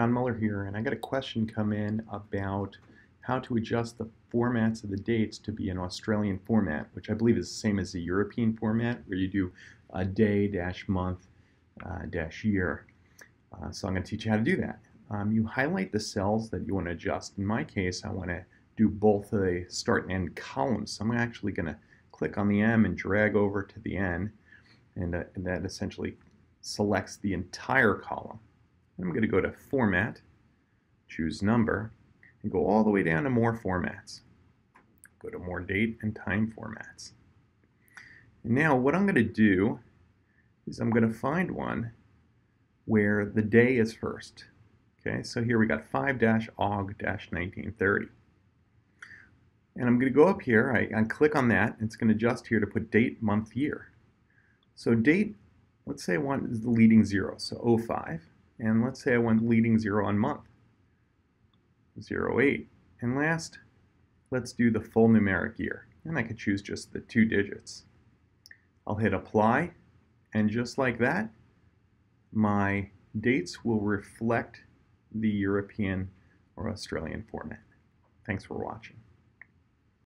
John Mueller here, and I got a question come in about how to adjust the formats of the dates to be an Australian format, which I believe is the same as the European format, where you do a day dash month uh, dash year. Uh, so I'm going to teach you how to do that. Um, you highlight the cells that you want to adjust. In my case, I want to do both the start and end columns. So I'm actually going to click on the M and drag over to the N, and, uh, and that essentially selects the entire column. I'm going to go to Format, choose Number, and go all the way down to More Formats. Go to More Date and Time Formats. And now what I'm going to do is I'm going to find one where the day is first. Okay, so here we got 5-AUG-1930. And I'm going to go up here, I, I click on that, it's going to adjust here to put date, month, year. So date, let's say I want the leading zero, so 05. And let's say I want leading zero on month, 08. And last, let's do the full numeric year. And I could choose just the two digits. I'll hit apply, and just like that, my dates will reflect the European or Australian format. Thanks for watching.